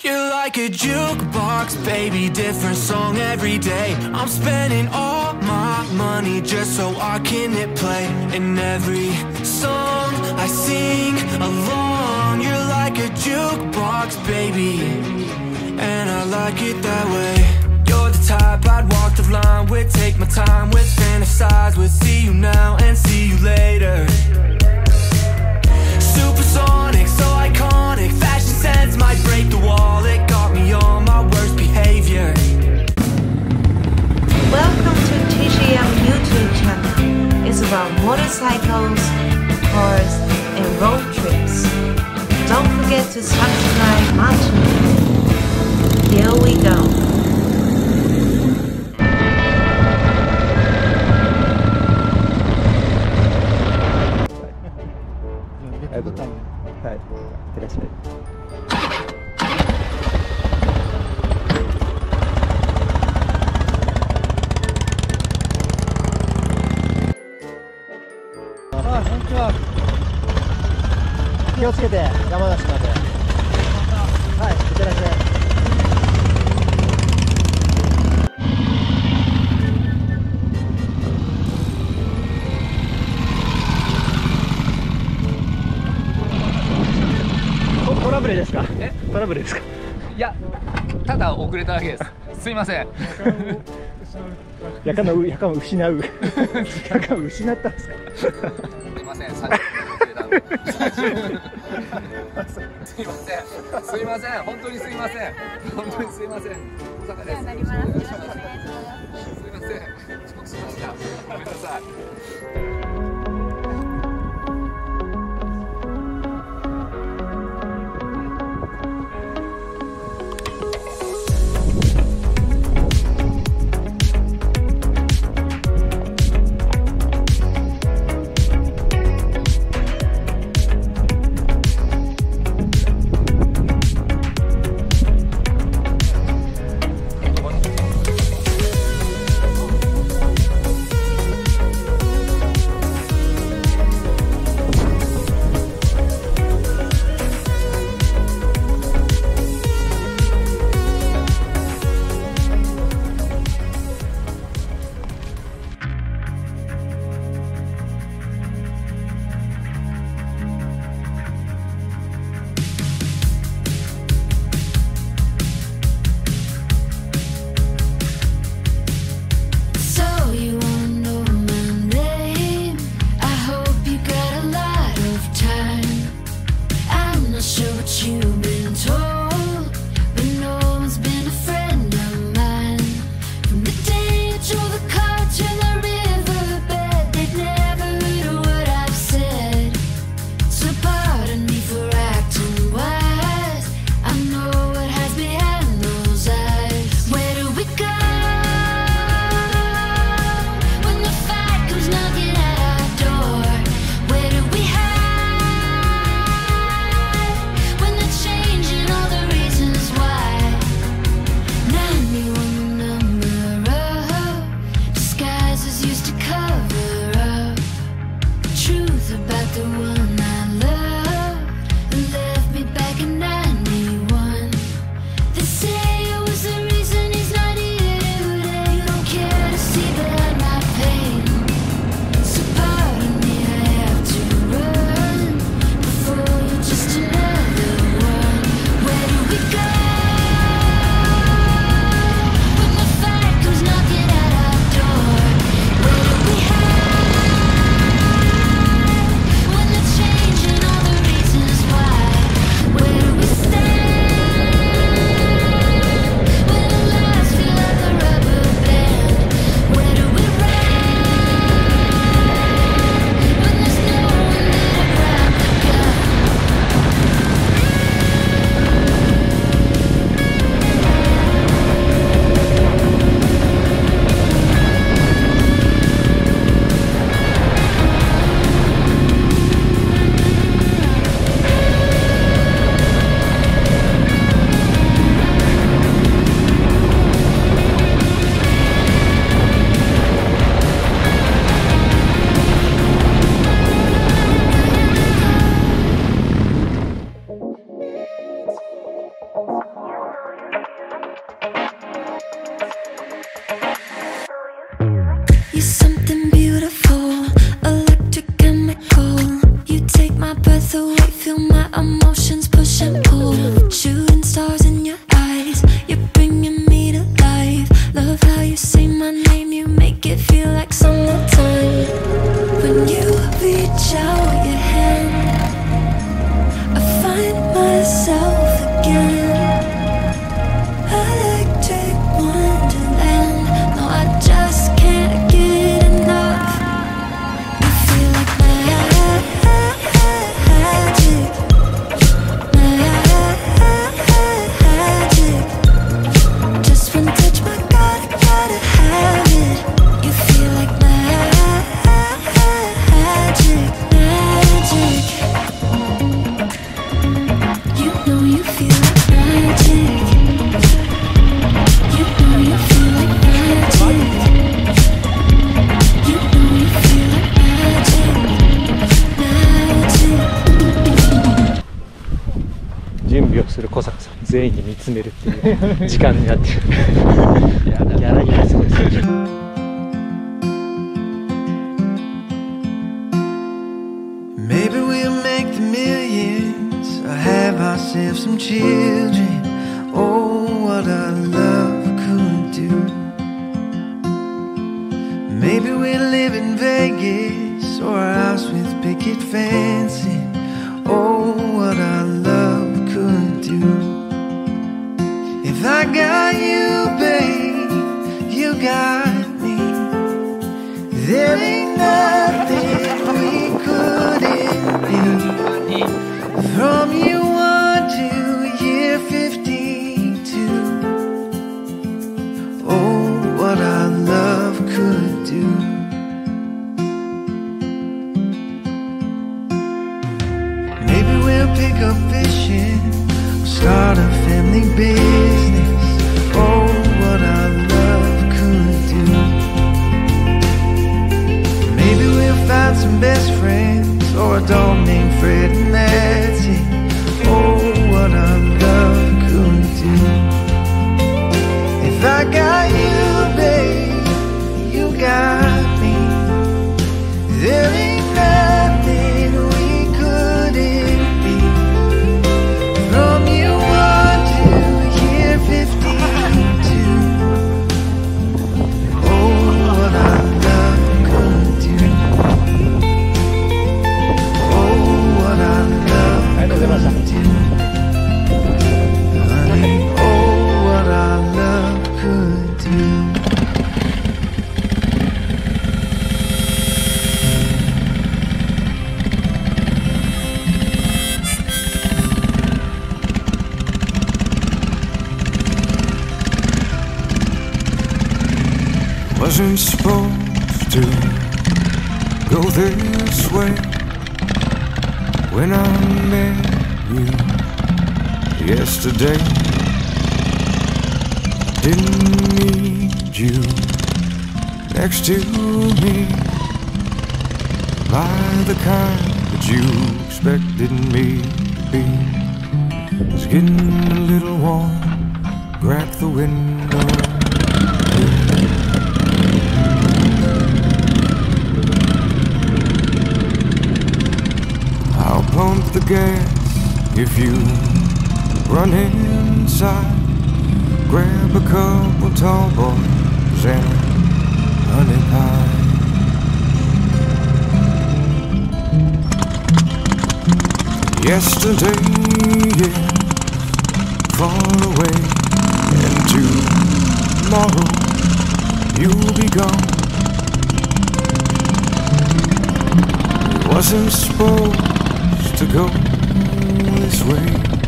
You're like a jukebox, baby, different song every day. I'm spending all my money just so I can hit play. And every song I sing along, you're like a jukebox, baby. And I like it that way. You're the type I'd walk the line with, take my time with, fantasize with, see you now and see you later. Motorcycles, cars, and road trips. Don't forget to subscribe my channel. Here we go. 山梨まで。はい、いってらっしゃい。トトラブルですか？えトラブルですか？いや、ただ遅れただけです。すいません。やかのう、やかを失う。やかを失ったんですか？すいません。すいません。すいません。本当にすいません。本当にすいません。大阪です。すいません。遅刻しました。ごめんなさい。準備をする小坂さん全員で見つめるっていう時間になってる。ギャラリーがすごいですね up fishing, start a family business. Oh, what our love could do. Maybe we'll find some best friends or a dog named Fred, and it. Oh, what our love could do. If I got yesterday. Didn't need you next to me by the kind that you expected me to be. It's getting a little warm. Crack the window. I'll pump the gas if you run inside. Grab a couple tall boys and a honey pie. Yesterday is far away, and tomorrow you'll be gone. Wasn't supposed to go this way.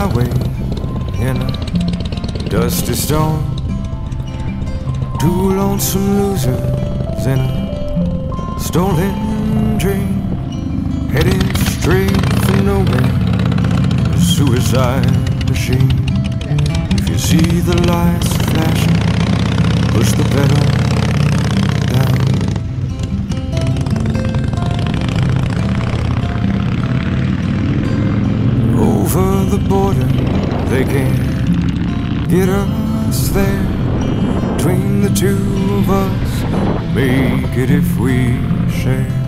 In a dusty storm. Two lonesome losers in a stolen dream, heading straight for nowhere, a suicide machine. If you see the lights flashing, push the pedal Over the border, they can't get us there. Between the two of us, make it if we share.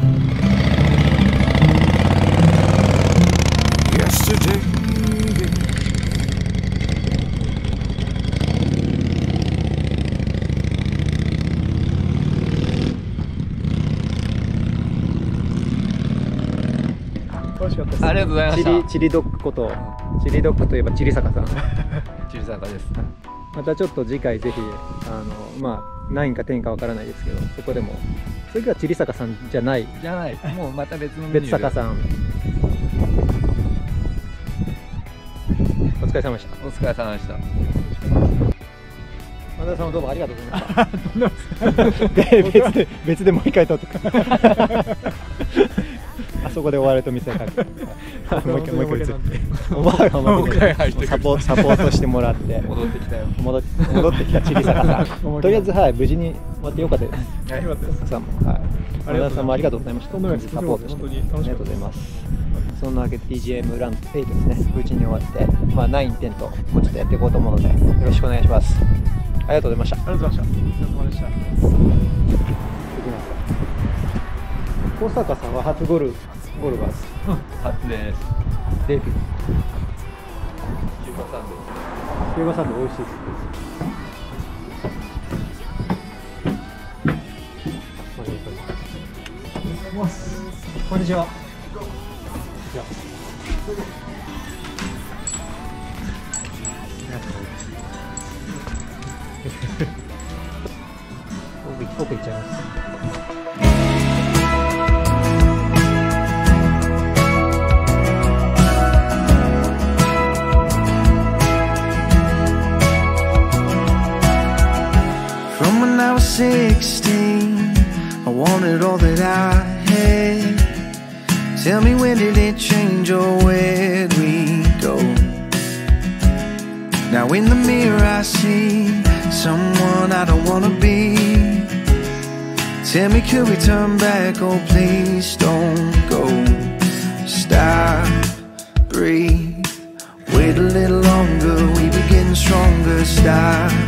美味しかったですありがとうございました。チリチリドッグことチリドッグといえばチリ坂さん。チリ坂です。またちょっと次回ぜひあのまあ何か10かわからないですけどそこでも次はチリ坂さんじゃない。じゃない。もうまた別のメニュー別坂さん。お疲れ様でした。お疲れ様でした。和田さんもどうもありがとうございました。で別で別でもう一回撮ってくあそこで終わると見せたからもう一回もう一回映っておサポサポートしてもらって。戻ってきたよ。戻って戻ってきたチリ坂さん。とりあえずはい無事に終わってよかったです。はい坂さんもはい。和田さんもありがとうございました。ありがとうございます。そんなわけで TGM ラン8ですね無事に終わってまあ9、10ともうちょっとやっていこうと思うのでよろしくお願いします。ありがとうございました。ありがとうございました。お疲れ様でした。小坂さんは初ゴルゴルバーです初です。デビューゆかさんでヨガサンド美味しいです。こんにちは。じゃあ僕僕行っちゃいます。I wanted all that I had. Tell me when did it change or where'd we go? Now in the mirror I see someone I don't wanna be. Tell me could we turn back? Oh please don't go. Stop, breathe, wait a little longer. We be getting stronger. Stop